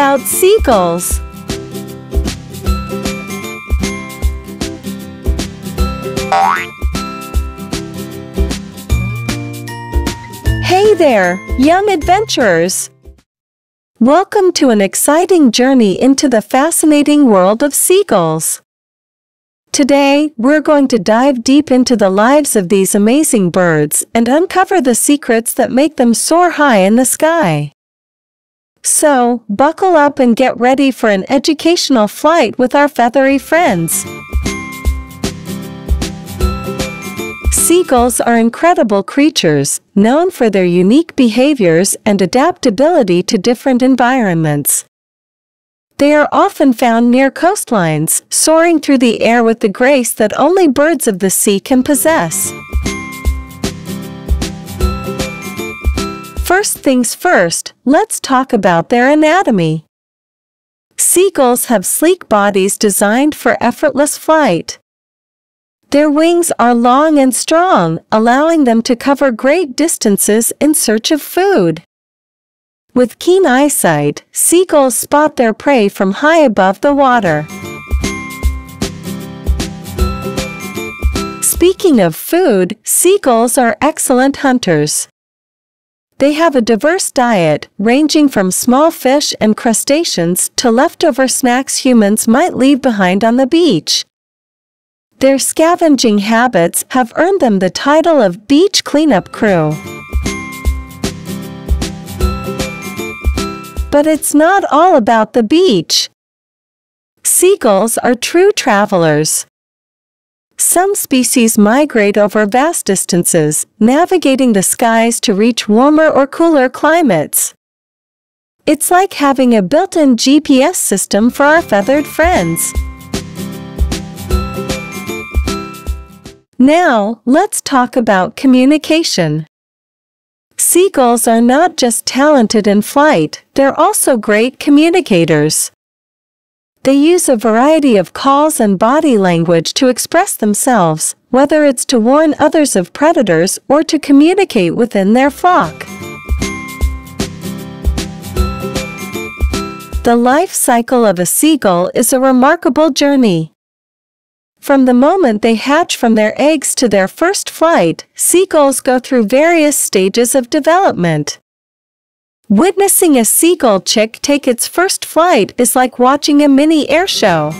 about seagulls. Hey there, young adventurers! Welcome to an exciting journey into the fascinating world of seagulls. Today, we're going to dive deep into the lives of these amazing birds and uncover the secrets that make them soar high in the sky. So, buckle up and get ready for an educational flight with our feathery friends. Seagulls are incredible creatures, known for their unique behaviors and adaptability to different environments. They are often found near coastlines, soaring through the air with the grace that only birds of the sea can possess. First things first, let's talk about their anatomy. Seagulls have sleek bodies designed for effortless flight. Their wings are long and strong, allowing them to cover great distances in search of food. With keen eyesight, seagulls spot their prey from high above the water. Speaking of food, seagulls are excellent hunters. They have a diverse diet, ranging from small fish and crustaceans to leftover snacks humans might leave behind on the beach. Their scavenging habits have earned them the title of beach cleanup crew. But it's not all about the beach. Seagulls are true travelers. Some species migrate over vast distances, navigating the skies to reach warmer or cooler climates. It's like having a built-in GPS system for our feathered friends. Now, let's talk about communication. Seagulls are not just talented in flight, they're also great communicators. They use a variety of calls and body language to express themselves, whether it's to warn others of predators or to communicate within their flock. The life cycle of a seagull is a remarkable journey. From the moment they hatch from their eggs to their first flight, seagulls go through various stages of development. Witnessing a seagull chick take its first flight is like watching a mini air show.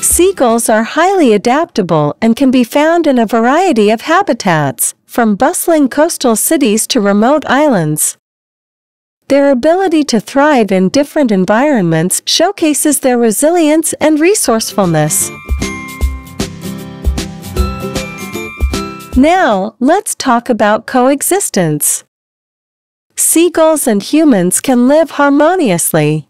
Seagulls are highly adaptable and can be found in a variety of habitats, from bustling coastal cities to remote islands. Their ability to thrive in different environments showcases their resilience and resourcefulness. Now, let's talk about coexistence. Seagulls and humans can live harmoniously.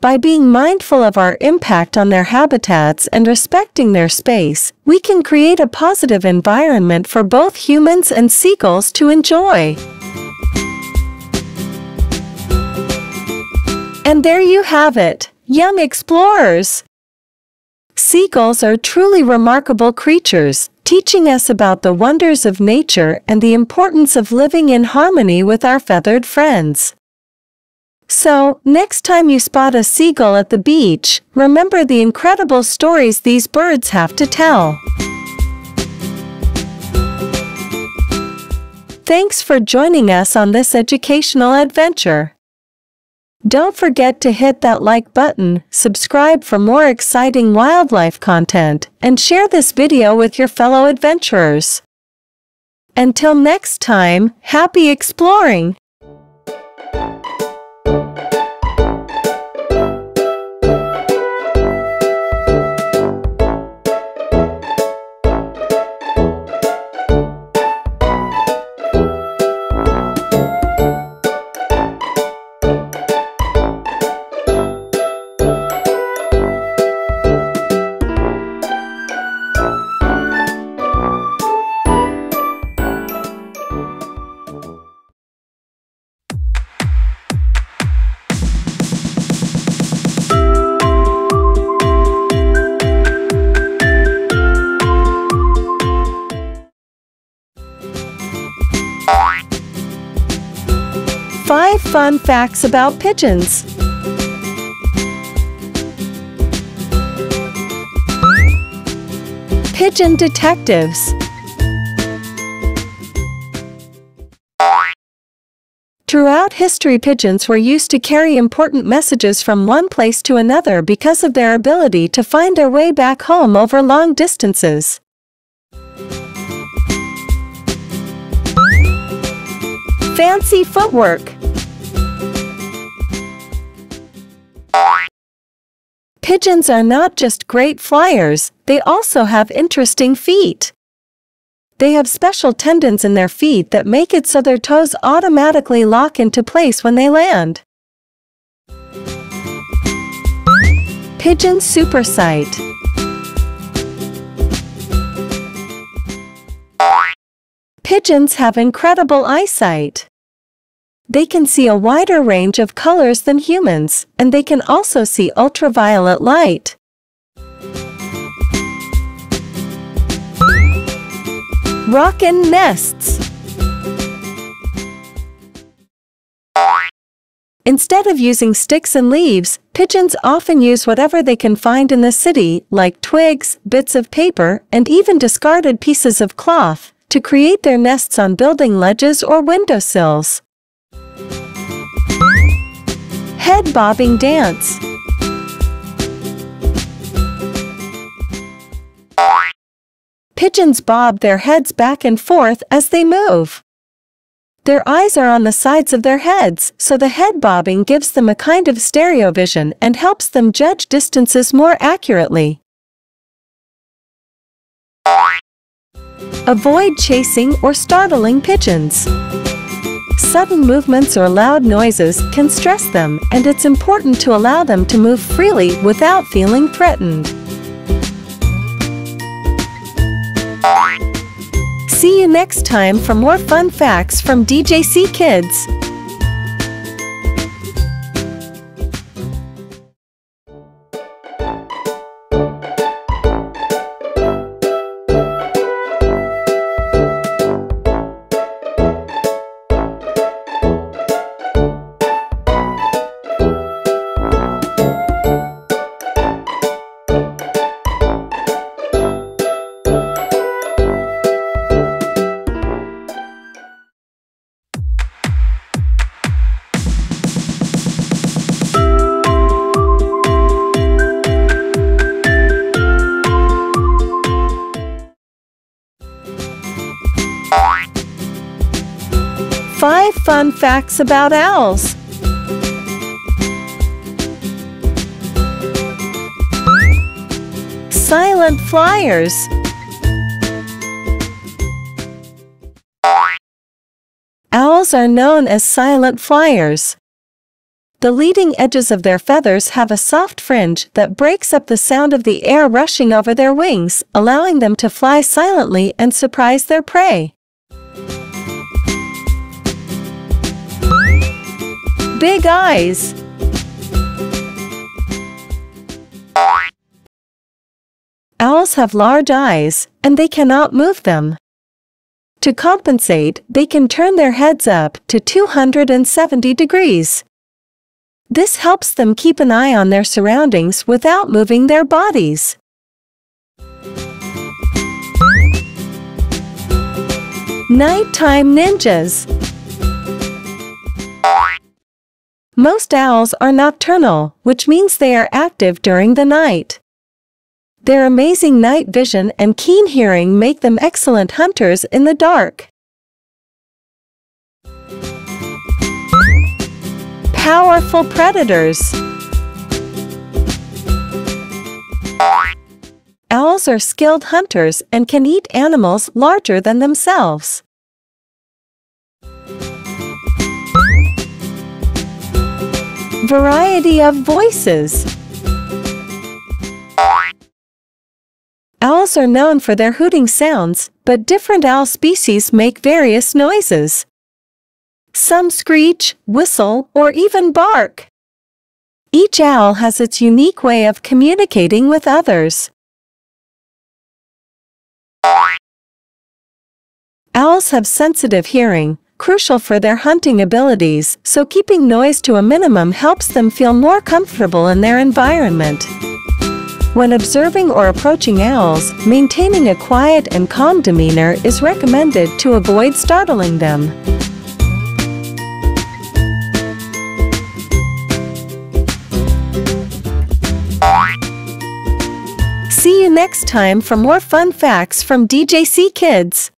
By being mindful of our impact on their habitats and respecting their space, we can create a positive environment for both humans and seagulls to enjoy. And there you have it, young explorers. Seagulls are truly remarkable creatures, teaching us about the wonders of nature and the importance of living in harmony with our feathered friends. So, next time you spot a seagull at the beach, remember the incredible stories these birds have to tell. Thanks for joining us on this educational adventure. Don't forget to hit that like button, subscribe for more exciting wildlife content, and share this video with your fellow adventurers. Until next time, happy exploring! Fun Facts About Pigeons. Pigeon Detectives. Throughout history pigeons were used to carry important messages from one place to another because of their ability to find their way back home over long distances. Fancy footwork Pigeons are not just great flyers, they also have interesting feet. They have special tendons in their feet that make it so their toes automatically lock into place when they land. Pigeon Super Pigeons have incredible eyesight. They can see a wider range of colors than humans, and they can also see ultraviolet light. Rockin' nests. Instead of using sticks and leaves, pigeons often use whatever they can find in the city, like twigs, bits of paper, and even discarded pieces of cloth, to create their nests on building ledges or windowsills. Head bobbing dance. Pigeons bob their heads back and forth as they move. Their eyes are on the sides of their heads, so the head bobbing gives them a kind of stereo vision and helps them judge distances more accurately. Avoid chasing or startling pigeons. Sudden movements or loud noises can stress them and it's important to allow them to move freely without feeling threatened. See you next time for more fun facts from DJC Kids. Fun facts about owls. Silent flyers. Owls are known as silent flyers. The leading edges of their feathers have a soft fringe that breaks up the sound of the air rushing over their wings, allowing them to fly silently and surprise their prey. Big eyes. Owls have large eyes, and they cannot move them. To compensate, they can turn their heads up to 270 degrees. This helps them keep an eye on their surroundings without moving their bodies. Nighttime ninjas. Most owls are nocturnal, which means they are active during the night. Their amazing night vision and keen hearing make them excellent hunters in the dark. Powerful predators. Owls are skilled hunters and can eat animals larger than themselves. Variety of voices. Owls are known for their hooting sounds, but different owl species make various noises. Some screech, whistle, or even bark. Each owl has its unique way of communicating with others. Owls have sensitive hearing, crucial for their hunting abilities, so keeping noise to a minimum helps them feel more comfortable in their environment. When observing or approaching owls, maintaining a quiet and calm demeanor is recommended to avoid startling them. See you next time for more fun facts from DJC Kids.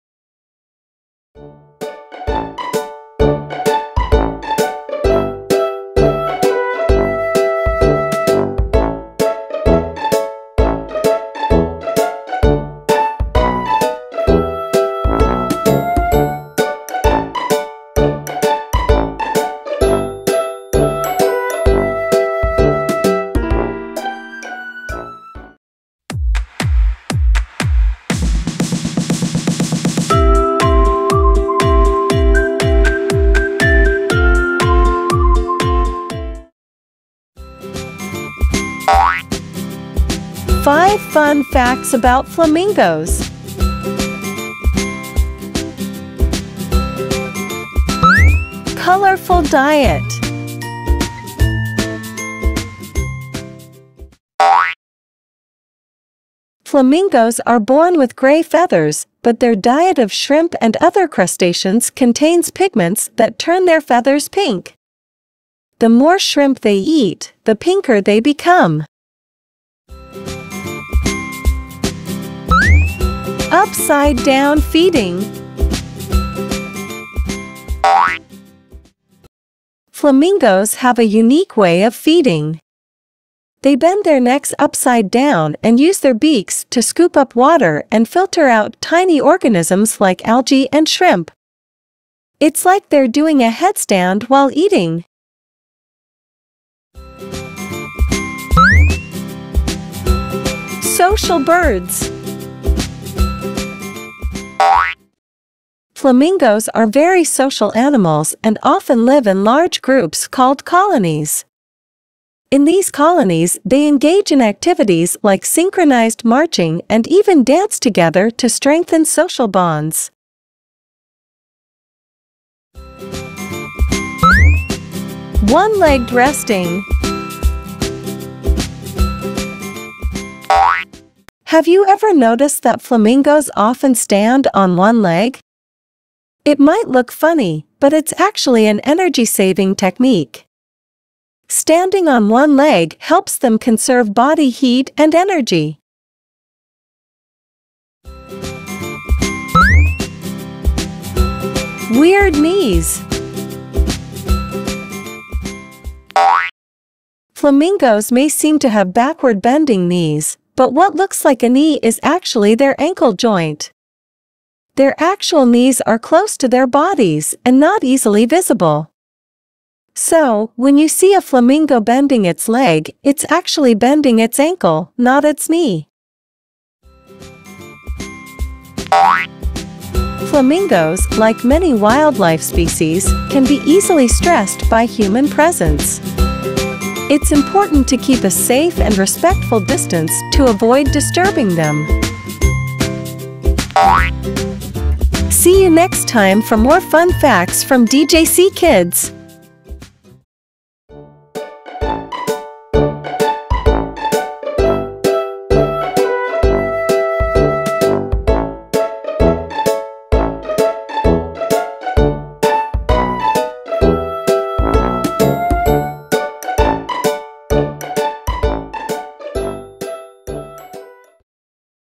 Five fun facts about flamingos. Colorful diet. Flamingos are born with gray feathers, but their diet of shrimp and other crustaceans contains pigments that turn their feathers pink. The more shrimp they eat, the pinker they become. Upside down feeding. Flamingos have a unique way of feeding. They bend their necks upside down and use their beaks to scoop up water and filter out tiny organisms like algae and shrimp. It's like they're doing a headstand while eating. Social birds. Flamingos are very social animals and often live in large groups called colonies. In these colonies, they engage in activities like synchronized marching and even dance together to strengthen social bonds. One-legged resting. Have you ever noticed that flamingos often stand on one leg? It might look funny, but it's actually an energy-saving technique. Standing on one leg helps them conserve body heat and energy. Weird knees. Flamingos may seem to have backward bending knees, but what looks like a knee is actually their ankle joint. Their actual knees are close to their bodies and not easily visible. So, when you see a flamingo bending its leg, it's actually bending its ankle, not its knee. Flamingos, like many wildlife species, can be easily stressed by human presence. It's important to keep a safe and respectful distance to avoid disturbing them. See you next time for more fun facts from DJC Kids.